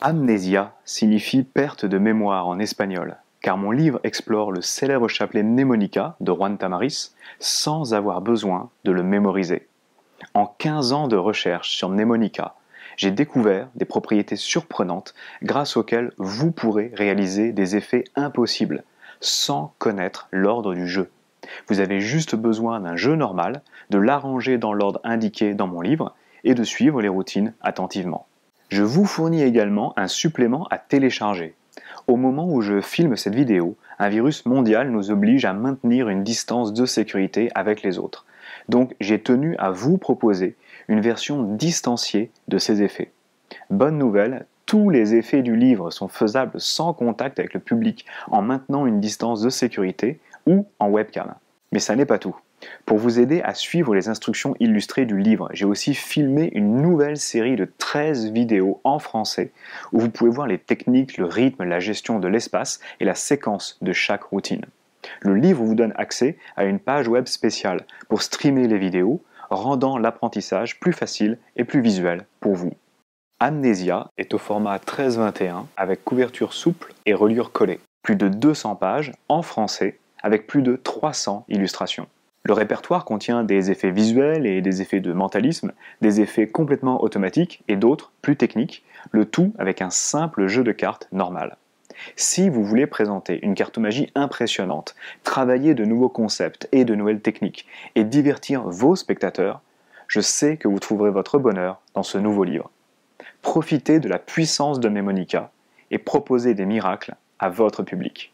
Amnésia signifie perte de mémoire en espagnol, car mon livre explore le célèbre chapelet mnémonica de Juan Tamaris sans avoir besoin de le mémoriser. En 15 ans de recherche sur mnémonica, j'ai découvert des propriétés surprenantes grâce auxquelles vous pourrez réaliser des effets impossibles sans connaître l'ordre du jeu. Vous avez juste besoin d'un jeu normal, de l'arranger dans l'ordre indiqué dans mon livre et de suivre les routines attentivement. Je vous fournis également un supplément à télécharger. Au moment où je filme cette vidéo, un virus mondial nous oblige à maintenir une distance de sécurité avec les autres. Donc j'ai tenu à vous proposer une version distanciée de ces effets. Bonne nouvelle, tous les effets du livre sont faisables sans contact avec le public en maintenant une distance de sécurité ou en webcam. Mais ça n'est pas tout. Pour vous aider à suivre les instructions illustrées du livre, j'ai aussi filmé une nouvelle série de 13 vidéos en français où vous pouvez voir les techniques, le rythme, la gestion de l'espace et la séquence de chaque routine. Le livre vous donne accès à une page web spéciale pour streamer les vidéos, rendant l'apprentissage plus facile et plus visuel pour vous. Amnesia est au format 13-21 avec couverture souple et reliure collée. Plus de 200 pages en français avec plus de 300 illustrations. Le répertoire contient des effets visuels et des effets de mentalisme, des effets complètement automatiques et d'autres plus techniques, le tout avec un simple jeu de cartes normal. Si vous voulez présenter une cartomagie impressionnante, travailler de nouveaux concepts et de nouvelles techniques et divertir vos spectateurs, je sais que vous trouverez votre bonheur dans ce nouveau livre. Profitez de la puissance de Mémonica et proposez des miracles à votre public.